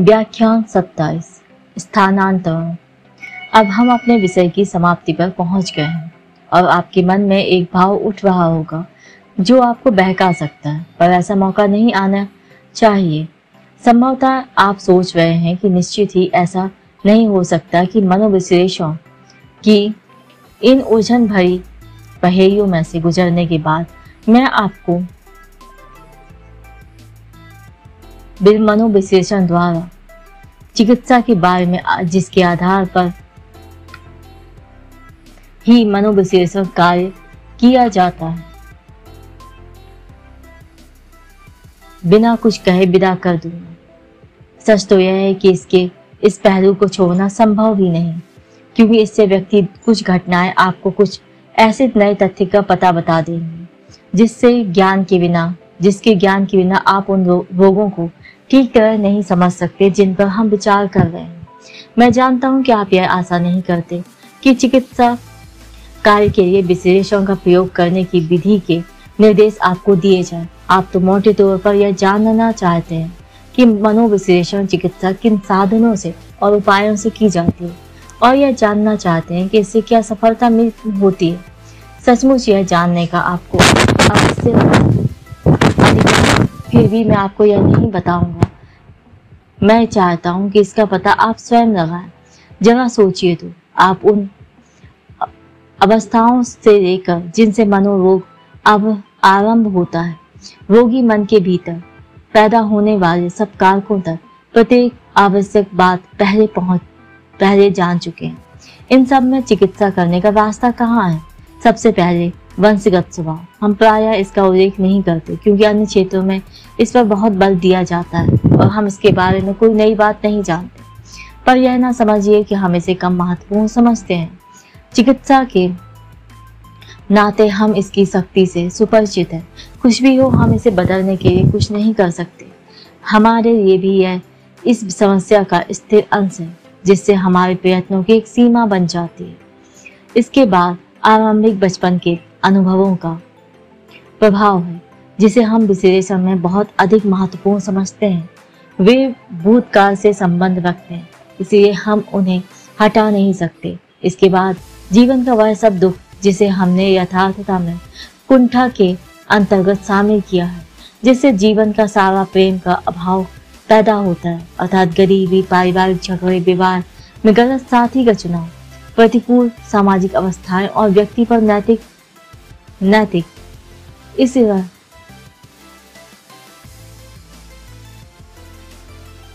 व्याख्यान सत्ताईस, स्थानांतरण। अब हम अपने विषय की समाप्ति पर पहुँच गए हैं। और आपके मन में एक भाव उठ रहा होगा, जो आपको बहका सकता है, पर ऐसा मौका नहीं आना चाहिए। संभवतः आप सोच रहे हैं कि निश्चित ही ऐसा नहीं हो सकता कि मनोविश्लेषण की इन उलझन भरी पहेलियों में से गुजरने के बाद मैं आपको बिल द्वारा चिकित्सा के बारे में, जिसके आधार पर ही मनोविश्लेषण कार्य किया जाता है। बिना कुछ कहे विदा कर दूँगा। सच तो यह है कि इसके, इस पहलू को छोड़ना संभव ही नहीं, क्योंकि इससे व्यक्ति कुछ घटनाएँ आपको कुछ ऐसे नए तथ्य का पता बता देंगे, जिससे ज्ञान के बिना, जिसके ज्ञान के बिना आप उन रोगों को ठीक तरह नहीं समझ सकते जिन पर हम विचार कर रहे हैं। मैं जानता हूँ कि आप यह आशा नहीं करते कि चिकित्सा कार्य के लिए विश्लेषण का प्रयोग करने की विधि के निर्देश आपको दिए जाए। आप तो मोटे तौर पर यह जानना चाहते हैं कि मनोविश्लेषण चिकित्सा किन साधनों से और उपायों से की जाती है। और यह जानना चाहते हैं कि इससे क्या सफलता मिल होती है। सचमुच यह जानने का आपको अवश्य फिर भी मैं आपको यह नहीं बताऊँगा मैं चाहता हूँ कि इसका पता आप स्वयं लगाएँ जरा सोचिए तो आप उन अवस्थाओं से लेकर जिनसे मनोरोग अब आरंभ होता है, रोगी मन के भीतर पैदा होने वाले सब कारकों तक प्रत्येक आवश्यक बात पहले पहुँच, पहले जान चुके हैं। इन सब में चिकित्सा करने का रास्ता कहाँ है? सबसे पहले वंशगत स्वभाव। हम प्राय इसका उल्लेख नहीं करते, क्योंकि अन्य क्षेत्रों में इस पर बहुत बल दिया जाता है और हम इसके बारे में कोई नई बात नहीं जानते। पर यह ना समझिए कि हम इसे कम महत्वपूर्ण समझते हैं। चिकित्सा के नाते हम इसकी शक्ति से सुपरिचित है। कुछ भी हो, हम इसे बदलने के लिए कुछ नहीं कर सकते। हमारे लिए भी यह इस समस्या का स्थिर अंश है, जिससे हमारे प्रयत्नों की एक सीमा बन जाती है। इसके बाद आरंभिक बचपन के अनुभवों का प्रभाव है, जिसे हम विश्लेषण में बहुत अधिक महत्वपूर्ण समझते हैं। वे भूतकाल से संबंध रखते हैं, इसलिए हम उन्हें हटा नहीं सकते। इसके बाद जीवन का वह सब दुख, जिसे हमने यथार्थता में कुंठा के अंतर्गत शामिल किया है, जिससे जीवन का सारा प्रेम का अभाव पैदा होता है। अर्थात गरीबी, पारिवारिक झगड़े विवाह में गलत साथी का चुनाव, प्रतिकूल सामाजिक अवस्थाएँ और व्यक्ति पर नैतिक नैतिक इसी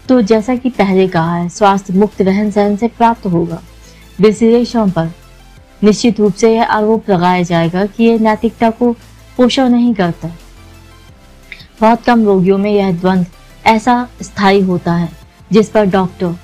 तो जैसा कि पहले कहा है, स्वास्थ्य मुक्त रहन सहन से प्राप्त होगा। विश्लेषण पर निश्चित रूप से यह आरोप लगाया जाएगा कि यह नैतिकता को पोषण नहीं करता। बहुत कम रोगियों में यह द्वंद ऐसा स्थायी होता है, जिस पर डॉक्टर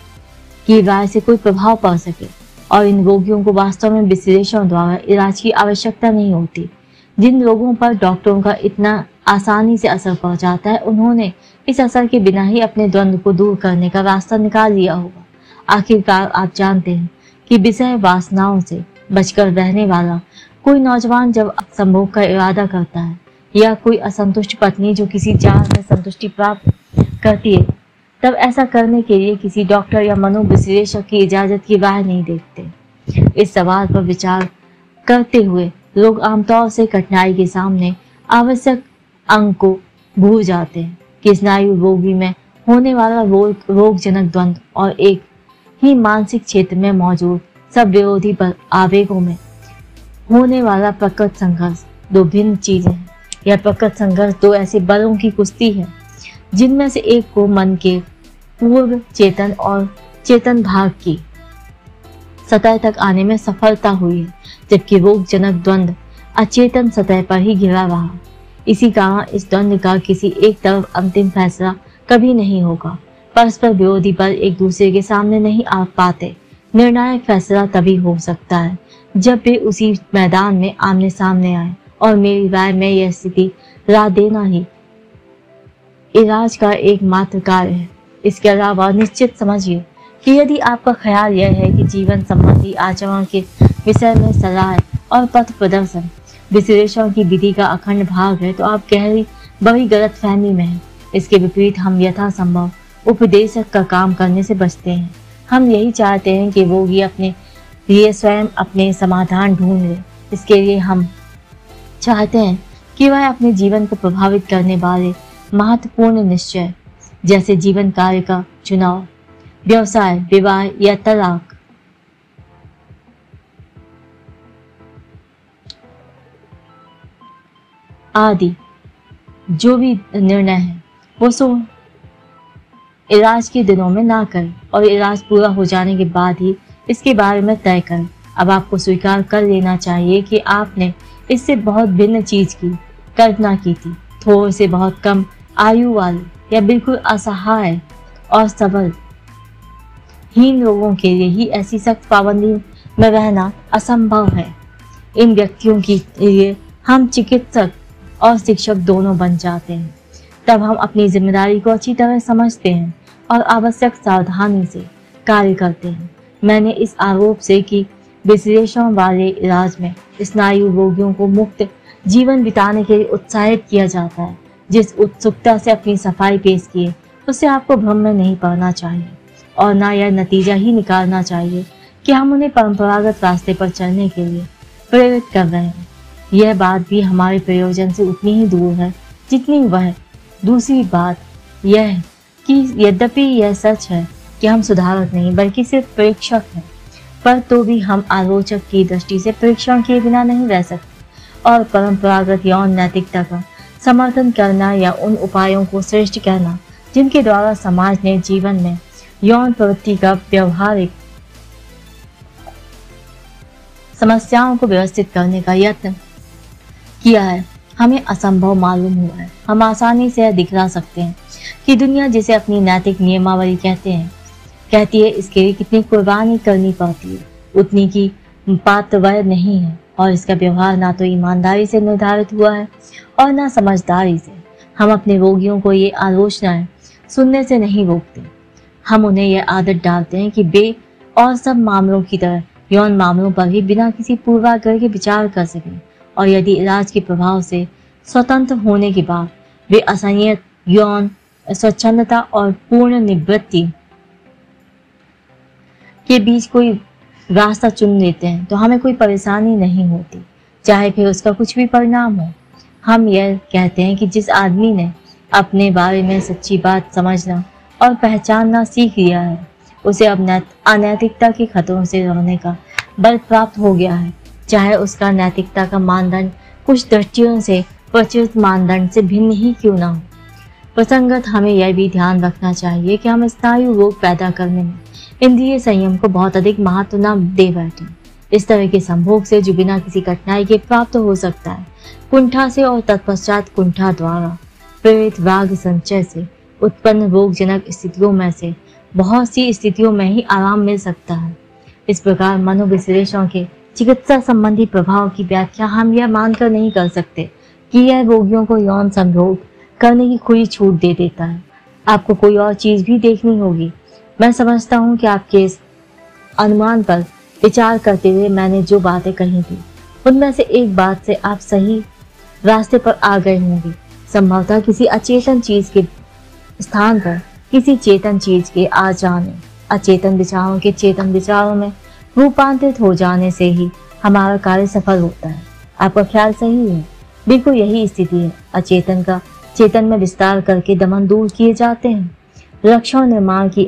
की राय से कोई प्रभाव पड़ सके, और इन रोगियों को वास्तव में विश्लेषण द्वारा इलाज की आवश्यकता नहीं होती। जिन लोगों पर डॉक्टरों का इतना आसानी से असर पहुंचाता है, उन्होंने इस असर के बिना ही अपने द्वंद्व को दूर करने का रास्ता निकाल लिया होगा। आखिरकार आप जानते हैं कि विषय वासनाओं से बचकर रहने वाला कोई नौजवान जब संभोग का इरादा करता है, या कोई असंतुष्ट पत्नी जो किसी चाह में संतुष्टि प्राप्त करती है, तब ऐसा करने के लिए किसी डॉक्टर या मनोविश्लेषक की इजाज़त की राह नहीं देखते। इस सवाल पर विचार करते हुए लोग आमतौर से कठिनाई के सामने आवश्यक अंग को भूल जाते हैं। कि स्नायु रोगी में होने वाला रोग, रोगजनक द्वंद और एक ही मानसिक क्षेत्र में मौजूद सब विरोधी आवेगों में होने वाला प्रकट संघर्ष दो भिन्न चीज़ें हैं। यह प्रकट संघर्ष दो ऐसे बलों की कुश्ती है, जिनमें से एक को मन के पूर्व चेतन और चेतन भाग की सतह तक आने में सफलता हुई है जबकि रोगजनक द्वंद अचेतन सतह पर ही घिरा रहा। इसी कारण इस द्वंद का किसी एक तरफ़ अंतिम फैसला कभी नहीं होगा। परस्पर विरोधी बल एक दूसरे के सामने नहीं आ पाते। निर्णायक फैसला तभी हो सकता है, जब वे उसी मैदान में आमने सामने आए और मेरी राय में यह स्थिति ला देना ही। इलाज का एकमात्र कार्य है। इसके अलावा निश्चित समझिए कि यदि आपका ख्याल यह है कि जीवन संबंधी आचरण के विषय में सलाह और पथ प्रदर्शन, विश्लेषण की विधि का अखंड भाग है तो आप गहरी, बड़ी गलत फहमी में है। इसके विपरीत हम यथासंभव उपदेशक का काम करने से बचते हैं। हम यही चाहते हैं कि रोगी अपने लिए स्वयं अपने समाधान ढूंढ ले। इसके लिए हम चाहते हैं कि वह अपने जीवन को प्रभावित करने वाले महत्वपूर्ण निश्चय, जैसे जीवन कार्य का चुनाव व्यवसाय विवाह या तलाक आदि, जो भी निर्णय है, वो सो इलाज के दिनों में ना करें और इलाज पूरा हो जाने के बाद ही इसके बारे में तय करें। अब आपको स्वीकार कर लेना चाहिए कि आपने इससे बहुत भिन्न चीज़ की, कल्पना की थी। थोड़े से बहुत कम आयु वाले या बिल्कुल असहाय और सबल हीन लोगों के लिए ही ऐसी सख्त पाबंदी में रहना असंभव है। इन व्यक्तियों के लिए हम चिकित्सक और शिक्षक दोनों बन जाते हैं। तब हम अपनी ज़िम्मेदारी को अच्छी तरह समझते हैं और आवश्यक सावधानी से कार्य करते हैं। मैंने इस आरोप से कि विश्लेषण वाले इलाज में स्नायु रोगियों को मुक्त जीवन बिताने के लिए उत्साहित किया जाता है। जिस उत्सुकता से अपनी सफ़ाई पेश किए उससे आपको भ्रम में नहीं पड़ना चाहिए। और ना यह नतीजा ही निकालना चाहिए कि हम उन्हें परंपरागत रास्ते पर चलने के लिए प्रेरित कर रहे हैं। यह बात भी हमारे प्रयोजन से उतनी ही दूर है जितनी वह। दूसरी बात यह कि यद्यपि यह सच है कि हम सुधारक नहीं, बल्कि सिर्फ़ प्रेक्षक हैं, पर तो भी हम आलोचक की दृष्टि से परीक्षण किए बिना नहीं रह सकते। और परंपरागत यौन नैतिकता का समर्थन करना या उन उपायों को श्रेष्ठ कहना जिनके द्वारा समाज ने जीवन में यौन प्रवृत्ति का व्यवहारिक समस्याओं को व्यवस्थित करने का यत्न किया है। हमें असंभव मालूम हुआ है। हम आसानी से दिखला सकते हैं कि दुनिया जिसे अपनी नैतिक नियमावली कहते हैं, कहती है इसके लिए कितनी कुर्बानी करनी पड़ती है। उतनी की पात्र वह नहीं है और इसका व्यवहार ना तो ईमानदारी से निर्धारित हुआ है और ना समझदारी से। हम अपने रोगियों को ये आलोचनाएँ सुनने से नहीं रोकते। हम उन्हें यह आदत डालते हैं कि बे और सब मामलों की तरह, यौन मामलों पर ही बिना किसी पूर्वाग्रह के विचार कर सकें। और यदि इलाज के प्रभाव से स्वतंत्र होने के बाद वे असंयत, यौन, स्वच्छंदता और पूर्ण निवृत्ति के बीच कोई रास्ता चुन लेते हैं तो हमें कोई परेशानी नहीं होती, चाहे फिर उसका कुछ भी परिणाम हो। हम यह कहते हैं कि जिस आदमी ने अपने बारे में सच्ची बात समझना और पहचानना सीख लिया है। उसे अब अनैतिकता के खतरों से रहने का बल प्राप्त हो गया है। चाहे उसका नैतिकता का मानदंड कुछ दृष्टियों से, प्रचलित मानदंड से भिन्न ही क्यों ना हो। प्रसंगत हमें यह भी ध्यान रखना चाहिए कि हम स्नायु रोग पैदा करने में इंद्रिय संयम को बहुत अधिक महत्व न दे बैठे। इस तरह के संभोग से जो बिना किसी कठिनाई के प्राप्त हो सकता है, कुंठा से और तत्पश्चात कुंठा द्वारा, प्रेरित राग संचय से उत्पन्न रोगजनक स्थितियों में से बहुत सी स्थितियों में ही आराम मिल सकता है। इस प्रकार मनोविश्लेषण के चिकित्सा संबंधी प्रभाव की व्याख्या हम यह मानकर नहीं कर सकते कि यह रोगियों को यौन संभोग करने की खुली छूट दे देता है। आपको कोई और चीज़ भी देखनी होगी। मैं समझता हूँ कि आपके इस अनुमान पर विचार करते हुए मैंने जो बातें कही थी, उनमें से एक बात से आप सही रास्ते पर आ गए होंगे। संभवतः किसी अचेतन चीज़ के स्थान पर किसी चेतन चीज़ के आ जाने, अचेतन विचारों के चेतन विचारों में रूपांतरित हो जाने से ही हमारा कार्य सफल होता है। आपका ख्याल सही है? बिल्कुल यही स्थिति है। अचेतन का चेतन में विस्तार करके दमन दूर किए जाते हैं। लक्षण निर्माण की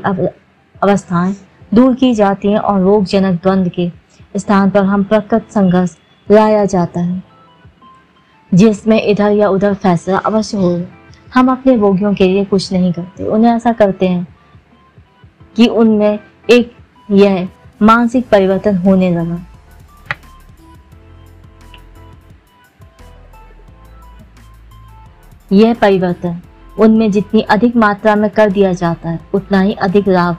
अवस्थाएँ दूर की जाती हैं और रोगजनक द्वंद के स्थान पर हम प्रकट संघर्ष लाया जाता है, जिसमें इधर या उधर फैसला अवश्य हो। हम अपने रोगियों के लिए कुछ नहीं करते, उन्हें ऐसा करते हैं कि उनमें एक यह मानसिक परिवर्तन होने लगा। यह परिवर्तन उनमें जितनी अधिक मात्रा में कर दिया जाता है, उतना ही अधिक लाभ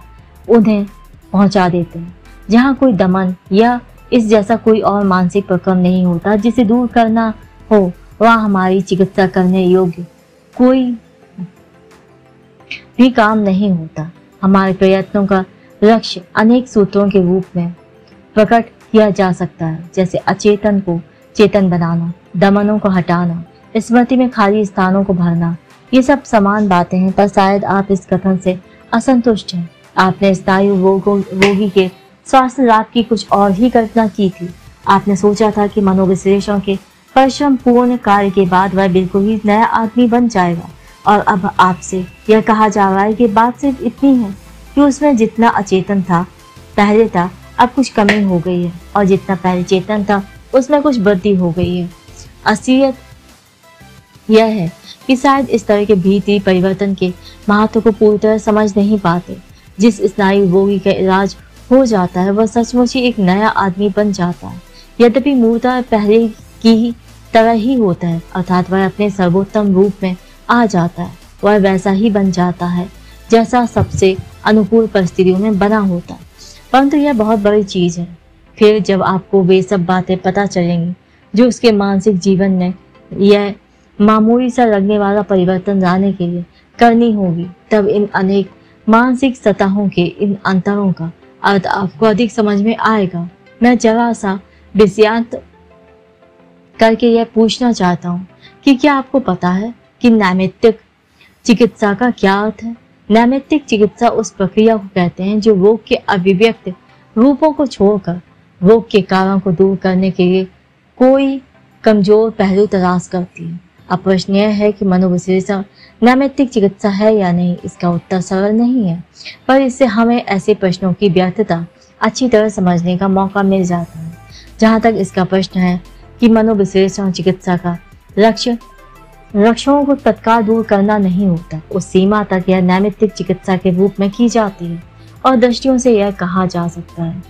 उन्हें पहुँचा देते हैं। जहाँ कोई दमन या इस जैसा कोई और मानसिक प्रक्रम नहीं होता जिसे दूर करना हो, वह हमारी चिकित्सा करने योग्य कोई भी काम नहीं होता। हमारे प्रयत्नों का लक्ष्य अनेक सूत्रों के रूप में प्रकट किया जा सकता है, जैसे अचेतन को चेतन बनाना, दमनों को हटाना, स्मृति में खाली स्थानों को भरना। ये सब समान बातें हैं, पर शायद आप इस कथन से असंतुष्ट हैं। आपने स्नायु रोगी के स्वास्थ्य लाभ की कुछ और ही कल्पना की थी। आपने सोचा था कि मनोविश्लेषण के परिश्रम पूर्ण कार्य के बाद वह बिल्कुल ही नया आदमी बन जाएगा। और अब आपसे यह कहा जा रहा है कि बात सिर्फ़ इतनी है कि उसमें जितना अचेतन था, पहले था, अब कुछ कमी हो गई है। और जितना पहले चेतन था, उसमें कुछ वृद्धि हो गई है। असलियत यह है कि शायद इस तरह के भीतरी परिवर्तन के महत्व को पूरी तरह समझ नहीं पाते। जिस स्नायु रोगी का इलाज हो जाता है, वह सचमुच ही एक नया आदमी बन जाता है। यद्यपि मूर्ता पहले की ही तरह ही होता है। अर्थात वह अपने सर्वोत्तम रूप में आ जाता है। वह वैसा ही बन जाता है, जैसा सबसे अनुकूल परिस्थितियों में बना होता है। परंतु यह बहुत बड़ी चीज़ है। फिर जब आपको वे सब बातें पता चलेंगी, जो उसके मानसिक जीवन में यह मामूली सा लगने वाला परिवर्तन लाने के लिए करनी होगी, तब इन अनेक मानसिक सतहों के इन अंतरों का अर्थ आपको अधिक समझ में आएगा। मैं जरा सा विषयांत करके यह पूछना चाहता हूँ कि क्या आपको पता है कि नैमित्तिक चिकित्सा का क्या अर्थ है? नैमित्तिक चिकित्सा उस प्रक्रिया को कहते हैं जो रोग के अभिव्यक्त रूपों को छोड़कर, रोग के कारण को दूर करने के लिए कोई कमज़ोर पहलू तलाश करती है। अब प्रश्न यह है कि मनोविश्लेषण नैमित्तिक चिकित्सा है या नहीं, इसका उत्तर सरल नहीं है, पर इससे हमें ऐसे प्रश्नों की व्यर्थता अच्छी तरह समझने का मौका मिल जाता है। जहाँ तक इसका प्रश्न है कि मनोविश्लेषण चिकित्सा का लक्ष्य? लक्षणों को तत्काल दूर करना नहीं होता। उस सीमा तक यह नैमित्तिक चिकित्सा के रूप में की जाती है और दृष्टियों से यह कहा जा सकता है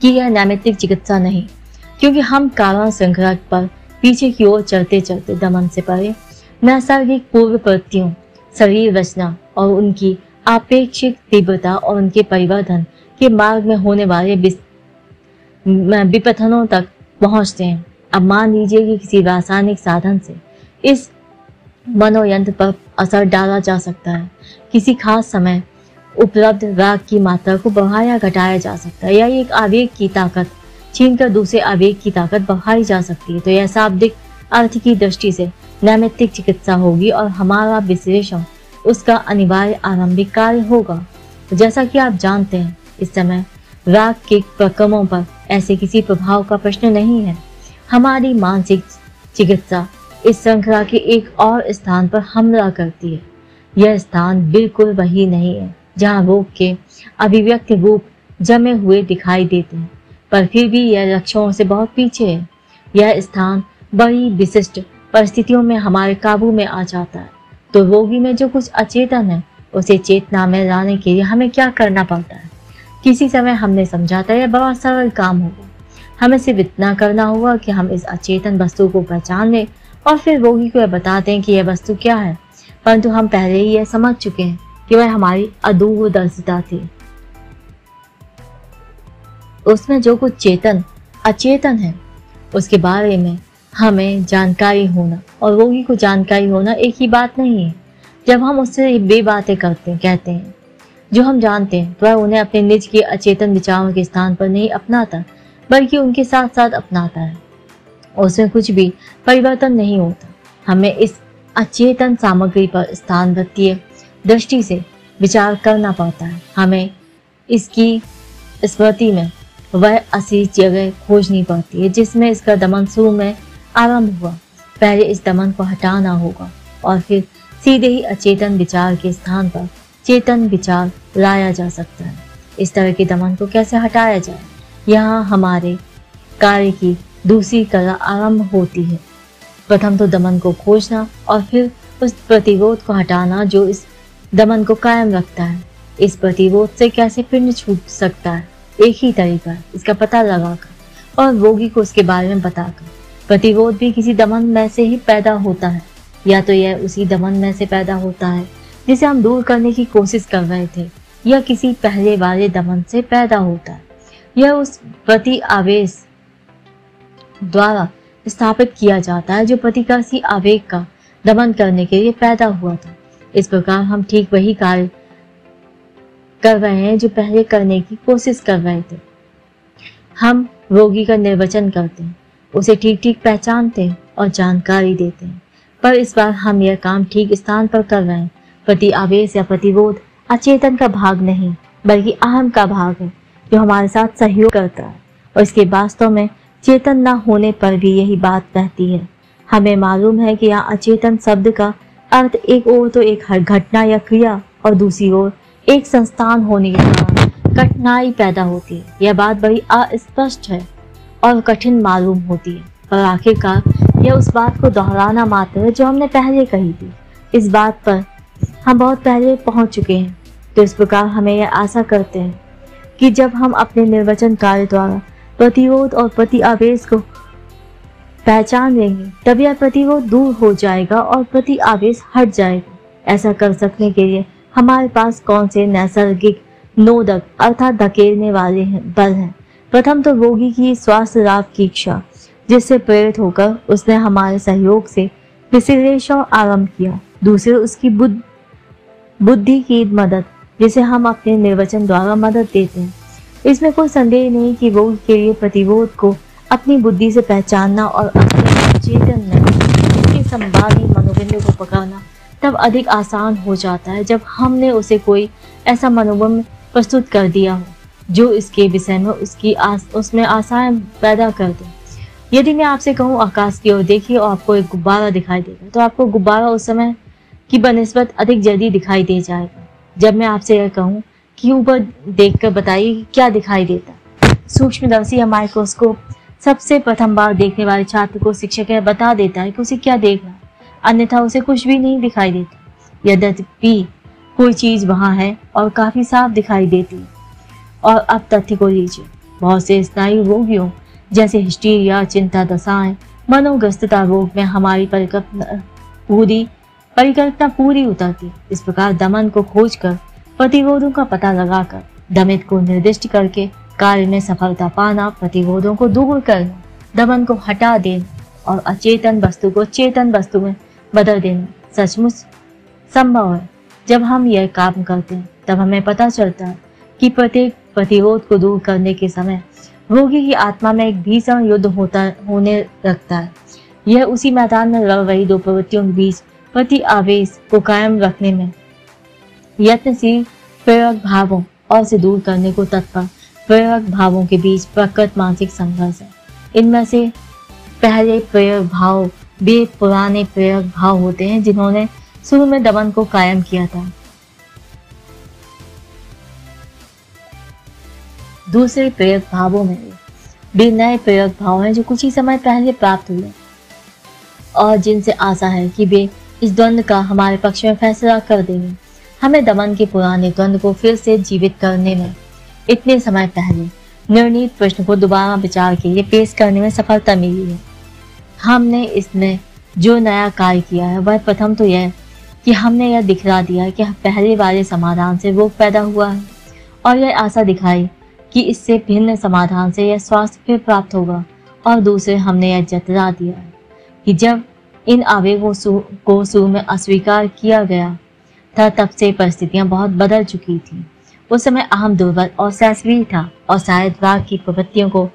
कि यह नैमित्तिक चिकित्सा नहीं, क्योंकि हम कारण श्रृंखला पर पीछे की ओर चलते चलते दमन से परे नैसर्गिक पूर्व प्रतियों शरीर रचना और उनकी आपेक्षिक तीव्रता और उनके परिवर्तन के मार्ग में होने वाले विपथनों तक पहुँचते हैं। अब मान लीजिए कि किसी रासायनिक साधन से इस मनोयंत्र पर असर डाला जा सकता है। किसी खास समय उपलब्ध राग की मात्रा को बढ़ाया घटाया जा सकता है, या एक आवेग की ताकत छीनकर दूसरे आवेग की ताकत बढ़ाई जा सकती है। तो यह शाब्दिक अर्थ की दृष्टि से नैमित्तिक चिकित्सा होगी और हमारा विश्लेषण उसका अनिवार्य आरंभिक कार्य होगा। जैसा कि आप जानते हैं, इस समय राग के प्रक्रमों पर ऐसे किसी प्रभाव का प्रश्न नहीं है। हमारी मानसिक चिकित्सा इस श्रृंखला के एक और स्थान पर हमला करती है। यह स्थान बिल्कुल वही नहीं है, जहाँ रोग के अभिव्यक्त रूप जमे हुए दिखाई देते हैं, पर फिर भी यह लक्ष्यों से बहुत पीछे है। यह स्थान बड़ी विशिष्ट परिस्थितियों में हमारे काबू में आ जाता है। तो रोगी में जो कुछ अचेतन है, उसे चेतना में लाने के लिए हमें क्या करना पड़ता है? किसी समय हमने समझा था यह बड़ा सरल काम होगा। हमें सिर्फ़ इतना करना होगा कि हम इस अचेतन वस्तु को पहचान लें और फिर रोगी को यह बता दें कि यह वस्तु क्या है। परंतु हम पहले ही यह समझ चुके हैं कि वह हमारी अदूरदर्शिता थी। उसमें जो कुछ चेतन, अचेतन है, उसके बारे में हमें जानकारी होना और रोगी को जानकारी होना एक ही बात नहीं है। जब हम उससे बे बातें करते हैं, कहते हैं जो हम जानते हैं, वह उन्हें अपने निज के अचेतन विचारों के स्थान पर नहीं अपनाता, बल्कि उनके साथ साथ अपनाता है। उसमें कुछ भी परिवर्तन नहीं होता। हमें इस अचेतन सामग्री पर स्थान वृत्तीय दृष्टि से विचार करना पड़ता है। हमें इसकी स्मृति में वह असली जगह खोजनी पड़ती है, जिसमें इसका दमन शुरू में आरंभ हुआ, पहले इस दमन को हटाना होगा और फिर सीधे ही अचेतन विचार के स्थान पर चेतन विचार लाया जा सकता है। इस तरह के दमन को कैसे हटाया जाए? यहाँ हमारे कार्य की दूसरी कला आरंभ होती है। प्रथम तो दमन को खोजना और फिर उस प्रतिरोध को हटाना जो इस दमन को कायम रखता है। इस प्रतिरोध से कैसे पिंड छूट सकता है? एक ही तरीका इसका पता लगाकर और रोगी को उसके बारे में बताकर। प्रतिरोध भी किसी दमन में से ही पैदा होता है। या तो यह उसी दमन में से पैदा होता है जिसे हम दूर करने की कोशिश कर रहे थे या किसी पहले वाले दमन से पैदा होता। है यह उस प्रति आवेश द्वारा स्थापित किया जाता है, जो प्रतिकर्षी आवेग का दमन करने के लिए पैदा हुआ था। इस प्रकार हम ठीक वही कार्य कर रहे हैं, जो पहले करने की कोशिश कर रहे थे। हम रोगी का निर्वचन करते हैं, उसे ठीक ठीक पहचानते हैं और जानकारी देते हैं। पर इस बार हम यह काम ठीक स्थान पर कर रहे हैं। प्रति आवेश या प्रतिरोध अचेतन का भाग नहीं, बल्कि अहम का भाग है, जो हमारे साथ सहयोग करता है। और इसके वास्तव में चेतन न होने पर भी यही बात रहती है। हमें मालूम है कि यहाँ अचेतन शब्द का अर्थ एक ओर तो एक हर घटना या क्रिया और दूसरी ओर एक संस्थान होने के कारण कठिनाई पैदा होती है। यह बात बड़ी अस्पष्ट है और कठिन मालूम होती है। पर आखिरकार यह उस बात को दोहराना मात्र है जो हमने पहले कही थी। इस बात पर हम बहुत पहले पहुँच चुके हैं तो इस प्रकार हमें यह आशा करते हैं कि जब हम अपने निर्वचन कार्य द्वारा प्रतिरोध और प्रति आवेश को पहचान लेंगे, तब यह प्रतिरोध दूर हो जाएगा और प्रति आवेश हट जाएगा। ऐसा कर सकने के लिए हमारे पास कौन से नैसर्गिक नोदक अर्थात धकेलने वाले हैं, बल हैं? प्रथम तो रोगी की स्वास्थ्य लाभ की इच्छा, जिससे प्रेरित होकर उसने हमारे सहयोग से विश्लेषण आरंभ किया। दूसरे, उसकी बुद्ध बुद्धि की मदद जिसे हम अपने निर्वचन द्वारा मदद देते हैं। इसमें कोई संदेह नहीं कि रोग के लिए प्रतिरोध को अपनी बुद्धि से पहचानना और अपने चेतन में संभावी मनोबिंदु को पकड़ना तब अधिक आसान हो जाता है जब हमने उसे कोई ऐसा मनोबम प्रस्तुत कर दिया हो जो इसके विषय में उसकी आस, उसमें आशाएँ पैदा कर दे। यदि मैं आपसे कहूँ आकाश की ओर देखिए और आपको एक गुब्बारा दिखाई देगा तो आपको गुब्बारा उस समय की बनस्बत अधिक जल्दी दिखाई दे जाएगा जब मैं आपसे यह कहूँ कि ऊपर देख कर बताइए क्या दिखाई देता। सूक्ष्मदर्शी या माइक्रोस्कोप सबसे प्रथम बार देखने वाले छात्र को शिक्षक यह बता देता है कि उसे क्या देखना अन्यथा उसे कुछ भी नहीं दिखाई देता। यद्यपि कोई चीज़ वहाँ है और काफ़ी साफ़ दिखाई देती है। और अब तथ्य को लीजिए। बहुत से स्नायु रोगियों जैसे हिस्टीरिया चिंता दशाएँ मनोग्रस्तता रोग में हमारी परिकल्पना पूरी परिकल्पना पूरी उतरती। इस प्रकार दमन को खोज कर प्रतिरोधों का पता लगाकर, दमित को निर्दिष्ट करके कार्य में सफलता पाना प्रतिरोधों को दूर करना, दमन को हटा देना और अचेतन वस्तु को चेतन वस्तु में बदल देना। सचमुच संभव है। जब हम यह काम करते हैं, तब हमें पता चलता है कि प्रत्येक प्रतिरोध को दूर करने के समय रोगी की आत्मा में एक भीषण युद्ध होता, होने लगता है। यह उसी मैदान में लड़ रही दो प्रवृत्तियों के बीच प्रति आवेश को कायम रखने में यत्नशील प्रेरक भावों और से दूर करने को तत्पर प्रेरक भावों के बीच प्रकट मानसिक संघर्ष है। इनमें से पहले प्रेरक भाव वे पुराने प्रेरक भाव होते हैं जिन्होंने शुरू में दमन को कायम किया था। दूसरे प्रेरक भावों में भी नए प्रेरक भाव हैं जो कुछ ही समय पहले प्राप्त हुए और जिनसे आशा है कि वे इस द्वंद का हमारे पक्ष में फैसला कर देंगे। हमें दमन के पुराने द्वंद को फिर से जीवित करने में इतने समय पहले निर्णित प्रश्न को दोबारा विचार के लिए पेश करने में सफलता मिली है। हमने इसमें जो नया कार्य किया है, वह प्रथम तो यह कि हमने यह दिखला दिया कि पहले वाले समाधान से रोग पैदा हुआ है और यह आशा दिखाई कि इससे भिन्न समाधान से यह स्वास्थ्य फिर प्राप्त होगा और दूसरे हमने यह जतला दिया कि जब इन आवेगों को शुरू में अस्वीकार किया गया था, तब से परिस्थितियाँ बहुत बदल चुकी थी। उस समय अहम दुर्बल और सैसवीर था और शायद राग की प्रवृत्तियों को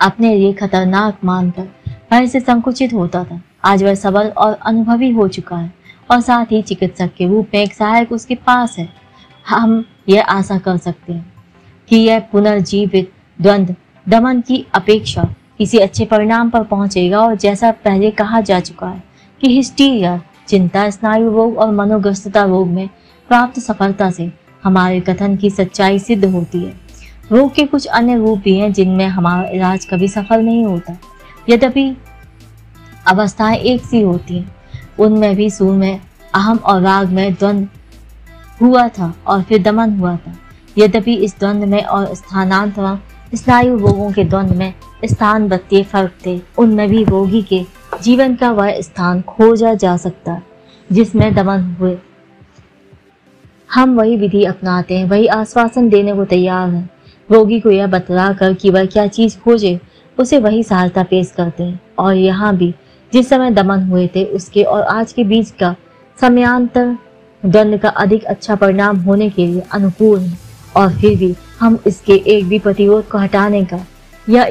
अपने लिए खतरनाक मानकर भय से संकुचित होता था। आज वह सबल और अनुभवी हो चुका है और साथ ही चिकित्सक के रूप में एक सहायक उसके पास है। हम यह आशा कर सकते हैं कि यह पुनर्जीवित द्वंद दमन की अपेक्षा किसी अच्छे परिणाम पर पहुंचेगा और जैसा पहले कहा जा चुका है कि हिस्टीरिया, चिंता, स्नायु रोग और मनोग्रस्तता रोग में प्राप्त सफलता से हमारे कथन की सच्चाई सिद्ध होती है। रोग के कुछ अन्य रूप भी हैं जिनमें हमारा इलाज कभी सफल नहीं होता। यद्यपि अवस्थाएँ एक सी होती हैं, उनमें भी सुर में अहम और राग में द्वंद हुआ था और फिर दमन हुआ था। यद्यपि इस द्वंद में और स्थानांतरण स्नायु रोगों के द्वंद में स्थान बत्ते फ़र्क थे उनमें भी रोगी के जीवन का वह स्थान खोजा जा सकता जिसमें दमन हुए। हम वही विधि अपनाते हैं, वही आश्वासन देने को तैयार हैं। रोगी को यह बतला कर कि वह क्या चीज़ खोजे, उसे वही सहायता पेश करते हैं। और यहाँ भी, जिस समय दमन हुए थे, उसके और आज के बीच का समयांतर द्वंद का अधिक अच्छा परिणाम होने के लिए अनुकूल है। और फिर भी हम इसके एक भी प्रतिरोध को हटाने का, या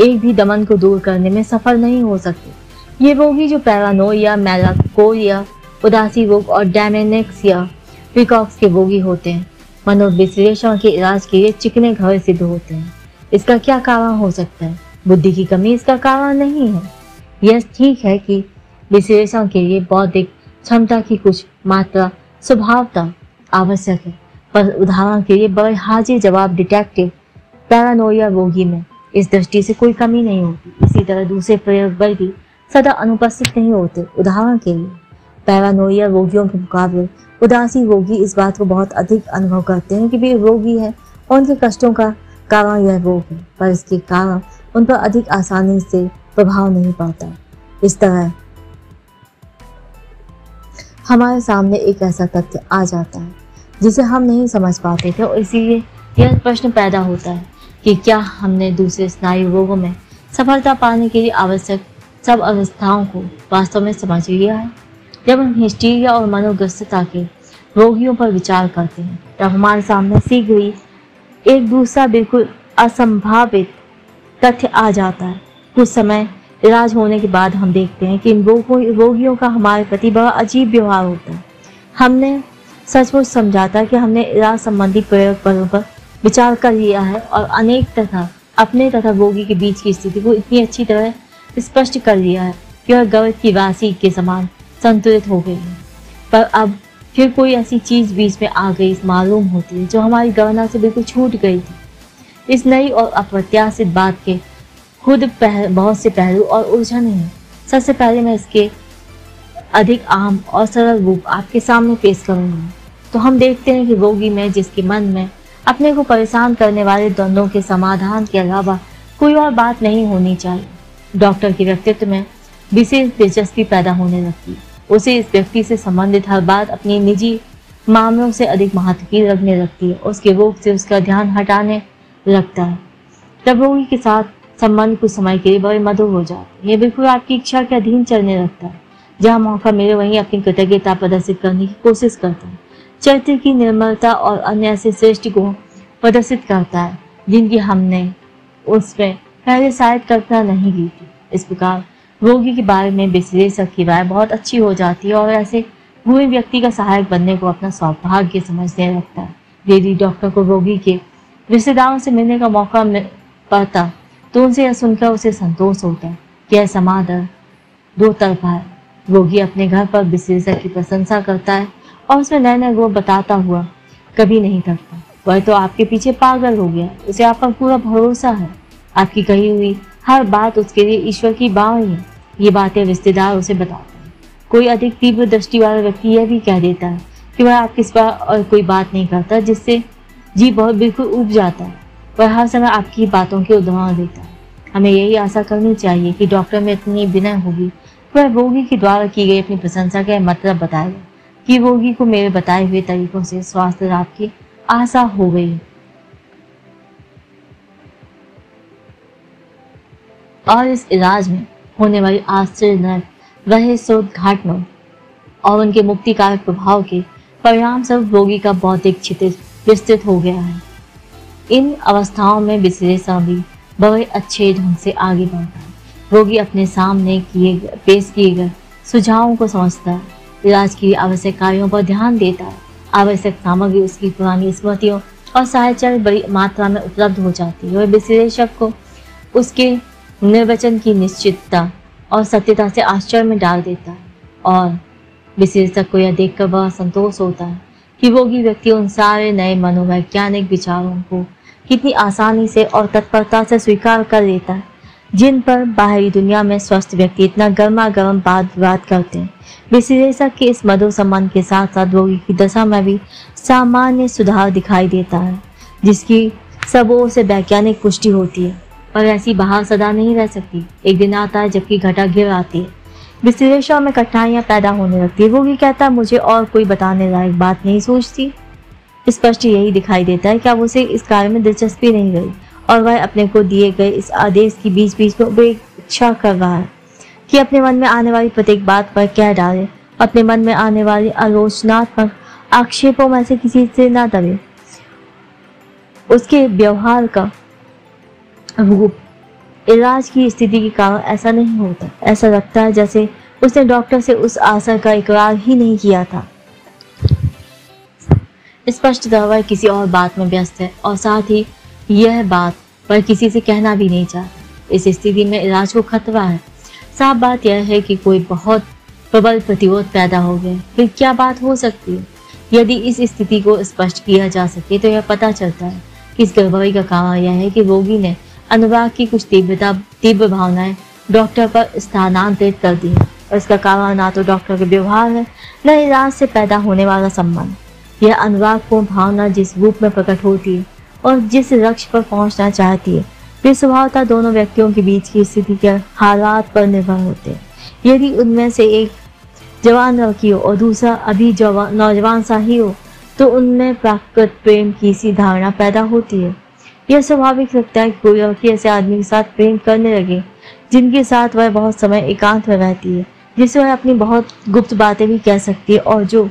एक भी दमन को दूर करने में सफल नहीं हो सकते। ये रोगी जो पैरानो या मैलाको या उदासी रोग और डैमेनेक्स या पिकॉक्स के रोगी होते हैं। मनोविश्लेषण के इलाज के लिए चिकने घर सिद्ध होते हैं। इसका क्या कारण हो सकता है? बुद्धि की कमी इसका कारण नहीं है। यह ठीक है कि विश्लेषण के लिए बौद्धिक क्षमता की कुछ मात्रा स्वभावता आवश्यक है। पर उदाहरण के लिए बड़े हाजिर जवाब डिटेक्टिव पैरानोया रोगी में इस दृष्टि से कोई कमी नहीं होती। इसी तरह दूसरे प्रयोग बल भी सदा अनुपस्थित नहीं होते, उदाहरण के लिए। पैरानोया रोगियों के मुकाबले उदासी रोगी इस बात को बहुत अधिक अनुभव करते हैं कि वे रोगी हैं और उनके कष्टों का कारण यह रोग है, पर इसके कारण उन पर अधिक आसानी से प्रभाव नहीं पड़ता। इस तरह हमारे सामने एक ऐसा तथ्य आ जाता है, जिसे हम नहीं समझ पाते थे और इसीलिए यह प्रश्न पैदा होता है। कि क्या हमने दूसरे स्नायु रोगों में सफलता पाने के लिए आवश्यक सब अवस्थाओं को वास्तव में समझ लिया है? जब हम हिस्टीरिया और मनोग्रस्तता के रोगियों पर विचार करते हैं तब हमारे सामने शीघ्र ही एक दूसरा बिल्कुल असंभावित तथ्य आ जाता है। कुछ समय इलाज होने के बाद हम देखते हैं कि इन रोगों, रोगियों का हमारे प्रति बड़ा अजीब व्यवहार होता है। हमने सचमुच समझा था कि हमने इलाज संबंधी प्रयोग पर विचार कर लिया है और अनेक तथा अपने तथा रोगी के बीच की स्थिति को इतनी अच्छी तरह स्पष्ट कर लिया है कि वह गवत की राशि के समान संतुलित हो गई है। पर अब फिर कोई ऐसी चीज़ बीच में आ गई मालूम होती है जो हमारी गणना से बिल्कुल छूट गई थी। इस नई और अप्रत्याशित बात के खुद पह, बहुत से पहलू और उलझन है। सबसे पहले मैं इसके अधिक आम और सरल रूप आपके सामने पेश करूँगी। तो हम देखते हैं कि रोगी में जिसके मन में अपने को परेशान करने वाले द्वंद्वों के समाधान के अलावा कोई और बात नहीं होनी चाहिए। डॉक्टर के व्यक्तित्व में विशेष दिलचस्पी पैदा होने लगती। उसे इस व्यक्ति से संबंधित हर बात अपनी निजी मामलों से अधिक महत्व की लगने लगती है। उसके रोग से उसका ध्यान हटाने लगता है। तब रोगी के साथ संबंध कुछ समय के लिए बड़े मधुर हो जाते ये बिल्कुल आपकी इच्छा के अधीन चलने लगता है। जहाँ मौका मिले, वहीं अपनी कृतज्ञता प्रदर्शित करने की कोशिश करता है। चरित्र की निर्मलता और अन्य ऐसे श्रेष्ठ को प्रदर्शित करता है, जिनकी हमने उसमें पहले शायद कल्पना नहीं की थी। इस प्रकार रोगी के बारे में विश्लेषक की राय बहुत अच्छी हो जाती है और ऐसे भूमि व्यक्ति का सहायक बनने को अपना सौभाग्य समझने लगता है। यदि डॉक्टर को रोगी के रिश्तेदारों से मिलने का मौका पड़ता तो उनसे यह सुनकर उसे संतोष होता कि यह समाधर दो तरफा है। रोगी अपने घर पर विश्लेषक की प्रशंसा करता है और उसमें नए नए गुण बताता हुआ कभी नहीं थकता। वह तो आपके पीछे पागल हो गया। उसे आप पर पूरा भरोसा है। आपकी कही हुई हर बात उसके लिए ईश्वर की बावई है। ये बातें रिश्तेदार उसे बताते हैं। कोई अधिक तीव्र दृष्टि वाला व्यक्ति यह भी कह देता है कि वह आपकी सिवा और कोई बात नहीं करता जिससे जी बहुत बिल्कुल उब जाता है। वह हर समय आपकी बातों के उदाहरण देता है। हमें यही आशा करनी चाहिए कि डॉक्टर में इतनी विनय होगी। वह रोगी के द्वारा की गई अपनी प्रशंसा का मतलब बताएगा कि रोगी को मेरे बताए हुए तरीकों से स्वास्थ्य लाभ की आशा हो गई। और इस इलाज में होने वाली आश्चर्यजनक रहस्योद्घाटनों और उनके मुक्तिकारक प्रभाव के परिणाम स्वरूप रोगी का बौद्धिक क्षितिज विस्तृत हो गया है। इन अवस्थाओं में विश्लेषण भी बड़े अच्छे ढंग से आगे बढ़ता है। रोगी अपने सामने किए, पेश किए गए सुझावों को समझता है। इलाज की आवश्यक कार्यों पर ध्यान देता है। आवश्यक सामग्री उसकी पुरानी स्मृतियों और साहित्य बड़ी मात्रा में उपलब्ध हो जाती है और विश्लेषक को उसके निर्वचन की निश्चितता और सत्यता से आश्चर्य में डाल देता है। और विशेषक को यह देखकर बड़ा संतोष होता है कि रोगी व्यक्ति उन सारे नए मनोवैज्ञानिक विचारों को कितनी आसानी से और तत्परता से स्वीकार कर लेता है। जिन पर बाहरी दुनिया में स्वस्थ व्यक्ति इतना गर्मा गर्म बात विवाद करते हैं। विश्लेषक के इस मधुर सम्मान के साथ साथ रोगी की दशा में भी सामान्य सुधार दिखाई देता है, जिसकी सबों से वैज्ञानिक पुष्टि होती है, पर ऐसी बहार सदा नहीं रह सकती। एक दिन आता है जबकि घटा गिर आती है। विश्लेषण में कठिनाइयाँ पैदा होने लगती है। भी कहता है, मुझे और कोई बताने लायक बात नहीं सोचती। स्पष्ट यही दिखाई देता है कि अब उसे इस कार्य में दिलचस्पी नहीं रही। और वह अपने को दिए गए इस आदेश की बीच बीच में उपेक्षा कर रहा है कि अपने मन में आने वाली प्रत्येक बात पर कह डाले। अपने मन में आने वाली आलोचनात्मक आक्षेपों में से किसी से ना दबे उसके व्यवहार का रूप, इलाज की स्थिति के कारण ऐसा नहीं होता। ऐसा लगता है जैसे उसने डॉक्टर से उस आशा का इकरार ही नहीं किया था। स्पष्ट वह किसी और बात में व्यस्त है और साथ ही यह बात पर किसी से कहना भी नहीं चाहता इस स्थिति में इलाज को खतरा है। साफ़ बात यह है कि कोई बहुत प्रबल प्रतिरोध पैदा हो गया। फिर क्या बात हो सकती है? यदि इस स्थिति को स्पष्ट किया जा सके तो यह पता चलता है कि इस गड़बड़ी का कारण यह है कि रोगी ने अनुराग की कुछ तीव्रता, तीव्र भावनाएँ डॉक्टर पर स्थानांतरित कर दी और इसका कारण ना तो डॉक्टर के व्यवहार है, न इलाज से पैदा होने वाला संबंध। यह अनुराग को भावना जिस रूप में प्रकट होती है और जिस लक्ष्य पर पहुँचना चाहती है वे स्वभावता दोनों व्यक्तियों के बीच की स्थिति के हालात पर निर्भर होते हैं। यदि उनमें से एक जवान लड़की हो और दूसरा अभी जवान नौजवान सा ही हो तो उनमें प्राकृत प्रेम की सी धारणा पैदा होती है। यह स्वाभाविक लगता है कि कोई लड़की ऐसे आदमी के साथ प्रेम करने लगे, जिनके साथ वह बहुत समय एकांत में रहती है जिससे वह अपनी बहुत गुप्त बातें भी कह सकती है और जो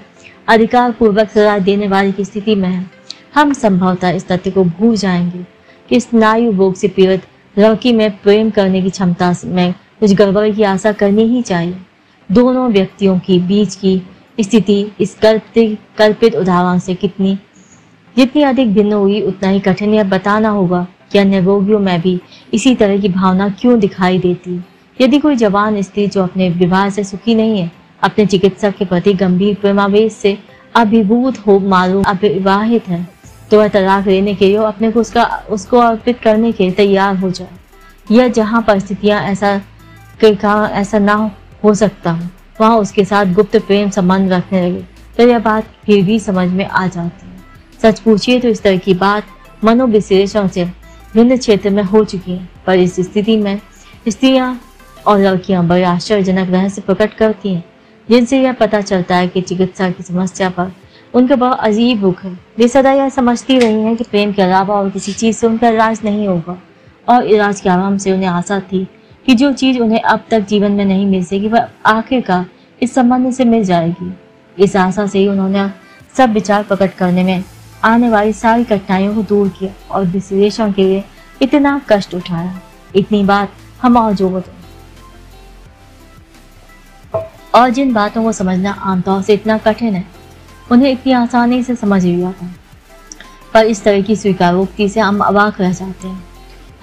अधिकार पूर्वक सजा देने वाली की स्थिति में है। हम संभवतः इस तथ्य को भूल जाएँगे कि स्नायु रोग से पीड़ित लड़की में प्रेम करने की क्षमता में कुछ गड़बड़ी की आशा करनी ही चाहिए। दोनों व्यक्तियों की बीच की स्थिति इस कल्पित कल्पित उदाहरण से कितनी, जितनी अधिक भिन्न हुई उतना ही कठिन। यह बताना होगा कि अन्य रोगियों में भी इसी तरह की भावना क्यों दिखाई देती? यदि कोई जवान स्त्री जो अपने विवाह से सुखी नहीं है, अपने चिकित्सक के प्रति गंभीर प्रेमावेश से अभिभूत हो, मालूम अविवाहित है तो वह तलाक लेने के लिए अपने को उसका, उसको अर्पित करने के लिए तैयार हो जाए। यह जहाँ परिस्थितियाँ ऐसा कहा ऐसा ना हो सकता हो, वहाँ उसके साथ गुप्त प्रेम संबंध रखने लगे तो यह बात फिर भी समझ में आ जाती है। सच पूछिए तो इस तरह की बात मनोविश्लेषण से भिन्न क्षेत्र में हो चुकी है, पर इस स्थिति में स्त्रियाँ और लड़कियाँ बड़े आश्चर्यजनक रहस्य प्रकट करती हैं, जिनसे यह पता चलता है कि चिकित्सा की समस्या पर उनका बहुत अजीब रुख है। वे सदा यह समझती रही हैं कि प्रेम के अलावा और किसी चीज़ से उनका इलाज नहीं होगा और इलाज के आराम से उन्हें आशा थी कि जो चीज़ उन्हें अब तक जीवन में नहीं मिल सकी, वह आखिरकार इस संबंध से मिल जाएगी। इस आशा से ही उन्होंने सब विचार प्रकट करने में आने वाली सारी कठिनाइयों को दूर किया और विश्लेषण के लिए इतना कष्ट उठाया। इतनी बात हम और जो और जिन बातों को समझना आमतौर से इतना कठिन है उन्हें इतनी आसानी से समझ लिया था पर इस तरह की स्वीकारोक्ति से हम अवाक रह जाते हैं।